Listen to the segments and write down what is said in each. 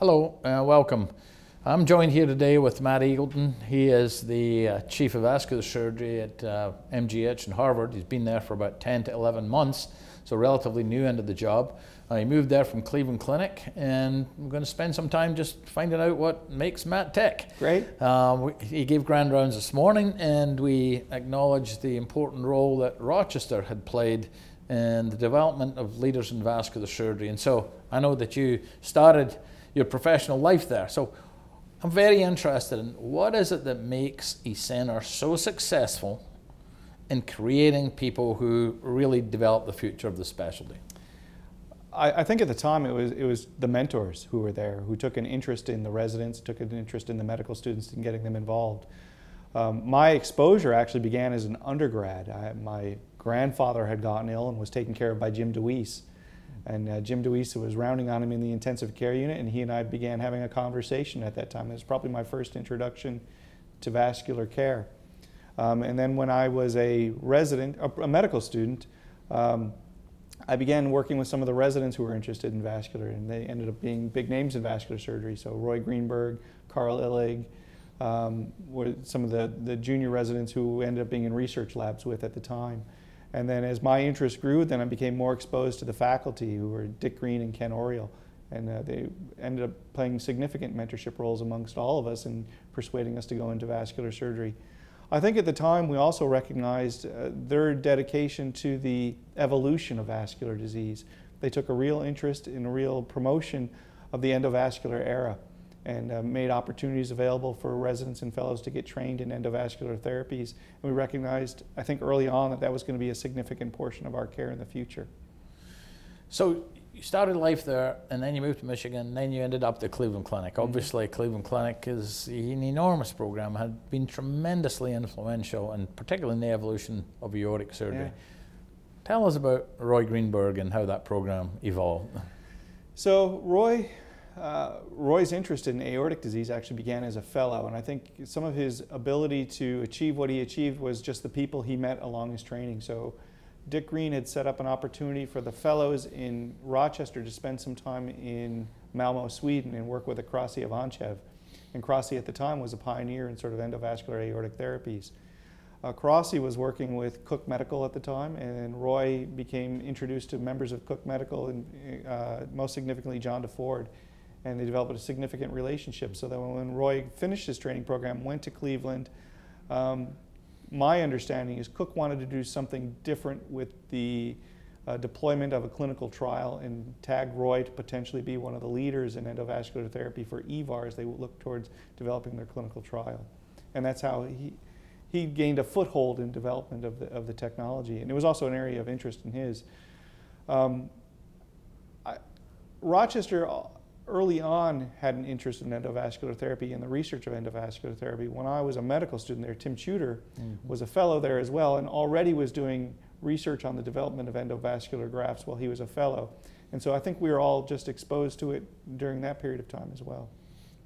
Hello, uh, welcome. I'm joined here today with Matt Eagleton. He is the uh, Chief of Vascular Surgery at uh, MGH in Harvard. He's been there for about 10 to 11 months, so relatively new into the job. Uh, he moved there from Cleveland Clinic, and we're going to spend some time just finding out what makes Matt tick. Great. Um, we, he gave grand rounds this morning, and we acknowledged the important role that Rochester had played in the development of leaders in vascular surgery. And so I know that you started your professional life there. So I'm very interested in what is it that makes eCenter so successful in creating people who really develop the future of the specialty? I, I, think at the time it was it was the mentors who were there who took an interest in the residents, took an interest in the medical students and getting them involved. Um, my exposure actually began as an undergrad. I, my grandfather had gotten ill and was taken care of by Jim DeWeese. And uh, Jim DeWeese was rounding on him in the intensive care unit, and he and I began having a conversation at that time. It was probably my first introduction to vascular care. Um, and then when I was a resident, a, a medical student, um, I began working with some of the residents who were interested in vascular, and they ended up being big names in vascular surgery. So Roy Greenberg, Karl Illig, um, were some of the, the junior residents who ended up being in research labs with at the time. And then as my interest grew, then I became more exposed to the faculty who were Dick Green and Ken Ouriel. And uh, they ended up playing significant mentorship roles amongst all of us in persuading us to go into vascular surgery. I think at the time we also recognized uh, their dedication to the evolution of vascular disease. They took a real interest in a real promotion of the endovascular era and uh, made opportunities available for residents and fellows to get trained in endovascular therapies. And we recognized, I think early on, that that was going to be a significant portion of our care in the future. So you started life there, and then you moved to Michigan, and then you ended up at the Cleveland Clinic. Mm-hmm. Obviously, Cleveland Clinic is an enormous program, had been tremendously influential, and particularly in the evolution of aortic surgery. Yeah. Tell us about Roy Greenberg and how that program evolved. So Roy, uh, Roy's interest in aortic disease actually began as a fellow, and I think some of his ability to achieve what he achieved was just the people he met along his training. So Dick Green had set up an opportunity for the fellows in Rochester to spend some time in Malmo, Sweden and work with Akrasi Ivancev. And Krassi at the time was a pioneer in sort of endovascular aortic therapies. Uh, was working with Cook Medical at the time, and Roy became introduced to members of Cook Medical, and uh, most significantly John DeFord, and they developed a significant relationship. So that when Roy finished his training program, went to Cleveland, um, my understanding is Cook wanted to do something different with the uh, deployment of a clinical trial and tag Roy to potentially be one of the leaders in endovascular therapy for EVAR as they look towards developing their clinical trial. And that's how he, he gained a foothold in development of the, of the technology. And it was also an area of interest in his. Um, I, Rochester early on had an interest in endovascular therapy and the research of endovascular therapy. When I was a medical student there, Tim Chuter mm-hmm. was a fellow there as well and already was doing research on the development of endovascular grafts while he was a fellow. And so I think we were all just exposed to it during that period of time as well.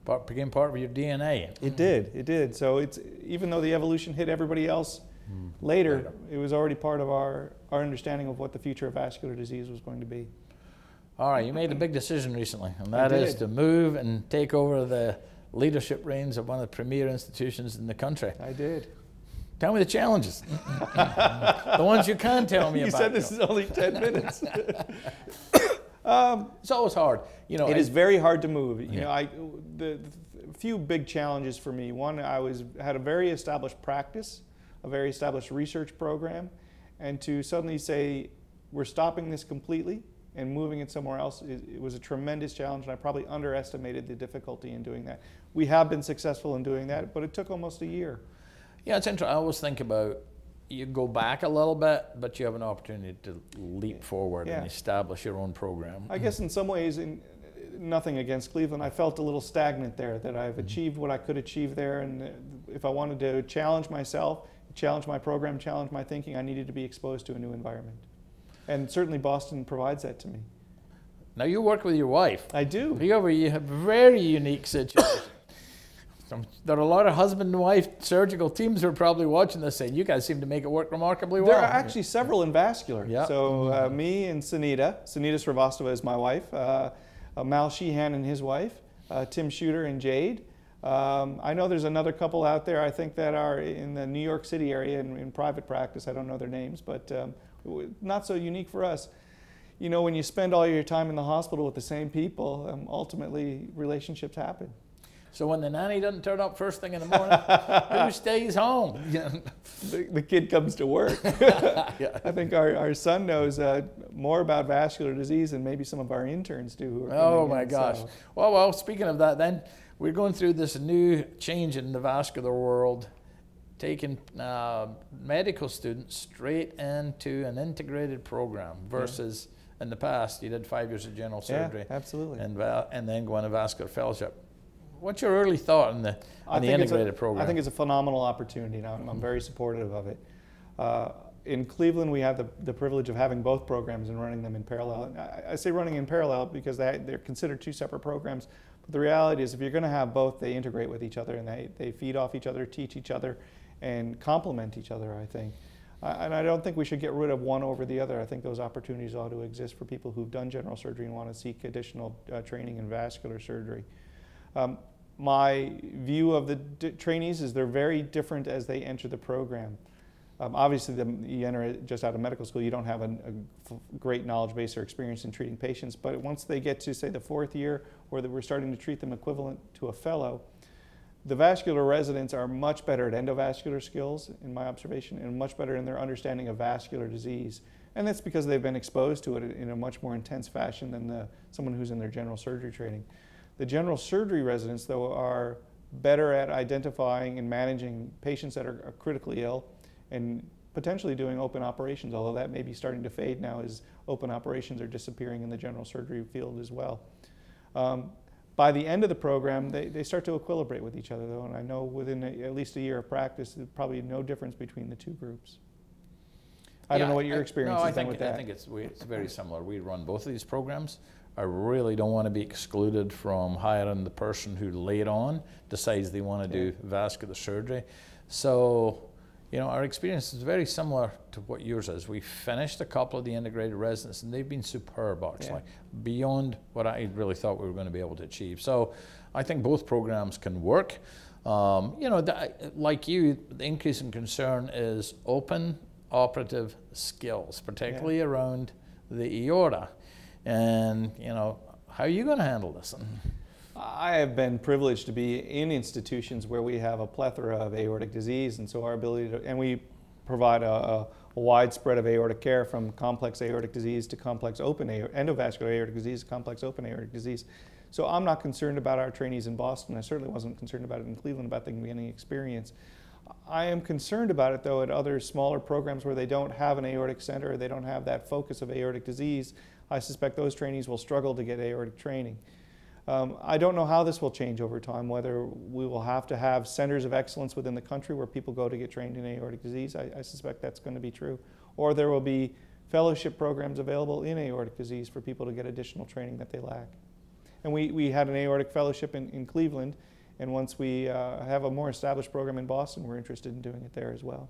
Part, became part of your DNA. It did, it did. So it's even though the evolution hit everybody else mm. later, it was already part of our, our understanding of what the future of vascular disease was going to be. All right, you made a big decision recently, and that is to move and take over the leadership reins of one of the premier institutions in the country. I did. Tell me the challenges. the ones you can't tell me you about. You said this is only 10 minutes. um, it's always hard. You know, it I, is very hard to move. You yeah. know, I, the, the few big challenges for me. One, I was had a very established practice, a very established research program, and to suddenly say we're stopping this completely and moving it somewhere else, it, it, was a tremendous challenge, and I probably underestimated the difficulty in doing that. We have been successful in doing that, but it took almost a year. Yeah, it's interesting. I always think about you go back a little bit, but you have an opportunity to leap forward yeah. and establish your own program. I guess in some ways, in, nothing against Cleveland, I felt a little stagnant there, that I've mm-hmm. achieved what I could achieve there, and if I wanted to challenge myself, challenge my program, challenge my thinking, I needed to be exposed to a new environment. And certainly Boston provides that to me. Now you work with your wife. I do. You have a very unique situation. there are a lot of husband and wife surgical teams who are probably watching this saying, you guys seem to make it work remarkably well. There are actually several in vascular. Yep. So uh, me and Sunita, Sunita Srivastava is my wife, uh, uh, Mal Sheehan and his wife, uh, Tim Chuter and Jade. Um, I know there's another couple out there, I think, that are in the New York City area in, in private practice. I don't know their names, but um, not so unique for us. You know, when you spend all your time in the hospital with the same people, um, ultimately relationships happen. So when the nanny doesn't turn up first thing in the morning, who stays home? the, the, kid comes to work. yeah. I think our, our son knows uh, more about vascular disease than maybe some of our interns do. oh my in, gosh. So. Well, well, speaking of that, then we're going through this new change in the vascular world, taking uh, medical students straight into an integrated program versus yeah. in the past you did five years of general surgery. Yeah, absolutely. And, and then go on a vascular fellowship what's your early thought on the, on the integrated a, program? I think it's a phenomenal opportunity, and I'm, I'm very supportive of it. Uh, in Cleveland, we have the, the privilege of having both programs and running them in parallel. I, I say running in parallel because they, they're considered two separate programs, but the reality is if you're going to have both, they integrate with each other and they, they feed off each other, teach each other, and complement each other, I think. and I don't think we should get rid of one over the other. I think those opportunities ought to exist for people who've done general surgery and want to seek additional uh, training in vascular surgery. Um, my view of the trainees is they're very different as they enter the program. Um, obviously, the, you enter just out of medical school, you don't have a, great knowledge base or experience in treating patients. But once they get to, say, the fourth year, or that we're starting to treat them equivalent to a fellow, the vascular residents are much better at endovascular skills, in my observation, and much better in their understanding of vascular disease. And that's because they've been exposed to it in a much more intense fashion than the, someone who's in their general surgery training. The general surgery residents, though, are better at identifying and managing patients that are, are critically ill and potentially doing open operations, although that may be starting to fade now as open operations are disappearing in the general surgery field as well. Um, by the end of the program, they, they start to equilibrate with each other, though, and I know within a, at least a year of practice, there's probably no difference between the two groups. I yeah, don't know what your experience I, no, has been with that. I think it's, we, it's very similar. We run both of these programs. I really don't want to be excluded from hiring the person who later on decides they want to yeah. do vascular surgery. So, you know, our experience is very similar to what yours is. We finished a couple of the integrated residents and they've been superb actually, yeah. beyond what I really thought we were going to be able to achieve. So I think both programs can work. Um, you know, the, like you, the increase in concern is open operative skills, particularly yeah. around the aorta. And, you know, how are you going to handle this? I have been privileged to be in institutions where we have a plethora of aortic disease, and so our ability to, and we provide a, a, a wide spread of aortic care from complex aortic disease to complex open endovascular aortic disease, complex open aortic disease. So I'm not concerned about our trainees in Boston. I certainly wasn't concerned about it in Cleveland about them getting experience. I am concerned about it though at other smaller programs where they don't have an aortic center, they don't have that focus of aortic disease. I suspect those trainees will struggle to get aortic training. Um, I don't know how this will change over time, whether we will have to have centers of excellence within the country where people go to get trained in aortic disease. I, I suspect that's going to be true. Or there will be fellowship programs available in aortic disease for people to get additional training that they lack. And we, we had an aortic fellowship in, in Cleveland, and once we uh, have a more established program in Boston, we're interested in doing it there as well.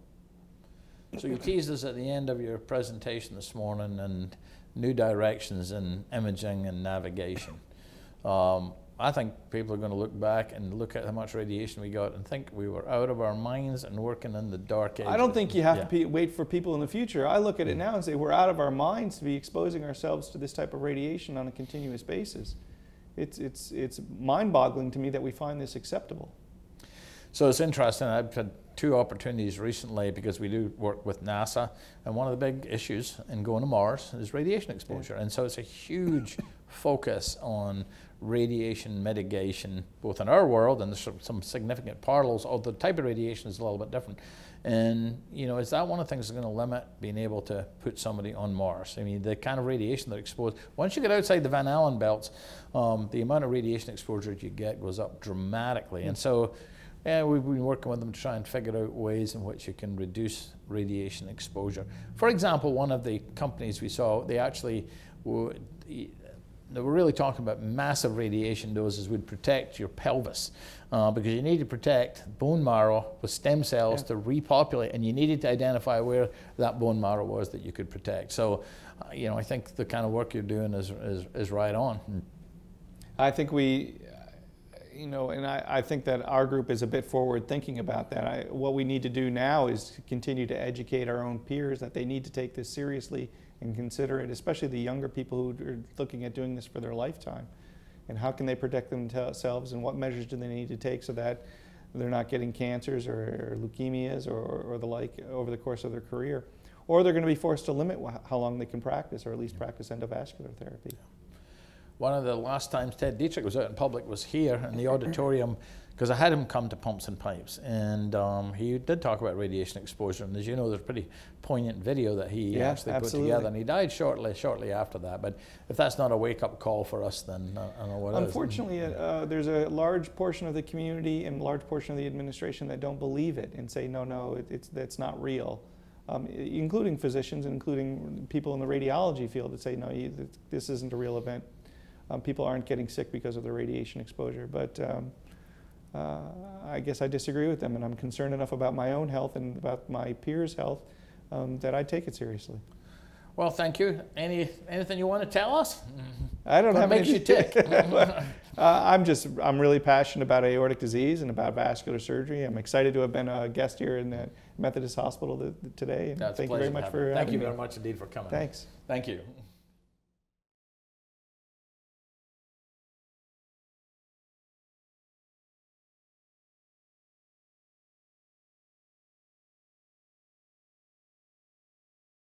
So you teased us at the end of your presentation this morning and new directions in imaging and navigation. Um, I think people are going to look back and look at how much radiation we got and think we were out of our minds and working in the dark ages. I don't think you have yeah. to wait for people in the future. I look at it mm. now and say we're out of our minds to be exposing ourselves to this type of radiation on a continuous basis. It's, it's, it's mind-boggling to me that we find this acceptable. So it's interesting. I've had two opportunities recently because we do work with NASA, and one of the big issues in going to Mars is radiation exposure. Yeah. And so it's a huge focus on radiation mitigation, both in our world and there's some significant parallels, although the type of radiation is a little bit different. And, you know, is that one of the things that's going to limit being able to put somebody on Mars? I mean, the kind of radiation that exposed, once you get outside the Van Allen belts, um, the amount of radiation exposure that you get goes up dramatically. And so, yeah, we've been working with them to try and figure out ways in which you can reduce radiation exposure. For example, one of the companies we saw, they actually they were really talking about massive radiation doses would protect your pelvis uh, because you need to protect bone marrow with stem cells yeah. to repopulate, and you needed to identify where that bone marrow was that you could protect. So, uh, you know, I think the kind of work you're doing is, is, is right on. I think we you know, and I, I think that our group is a bit forward thinking about that. I, what we need to do now is continue to educate our own peers that they need to take this seriously and consider it, especially the younger people who are looking at doing this for their lifetime. And how can they protect themselves and what measures do they need to take so that they're not getting cancers or, or leukemias or, or, the like over the course of their career. Or they're going to be forced to limit how long they can practice or at least practice endovascular therapy. One of the last times Ted Diethrich was out in public was here in the auditorium because I had him come to Pumps and Pipes, and um, he did talk about radiation exposure. And as you know, there's a pretty poignant video that he yeah, actually absolutely. put together, and he died shortly shortly after that. But if that's not a wake up call for us, then uh, I don't know what Unfortunately, is. uh, there's a large portion of the community and a large portion of the administration that don't believe it and say, no, no, it, it's that's not real. Um, including physicians, including people in the radiology field that say, no, you, this isn't a real event. Um, people aren't getting sick because of the radiation exposure. But um, uh, I guess I disagree with them, and I'm concerned enough about my own health and about my peers' health um, that I take it seriously. Well, thank you. Any anything you want to tell us? I don't what have makes any. you tick. uh, I'm just I'm really passionate about aortic disease and about vascular surgery. I'm excited to have been a guest here in the Methodist Hospital today. And That's thank you very much for Thank you me. very much indeed for coming. Thanks. Thank you.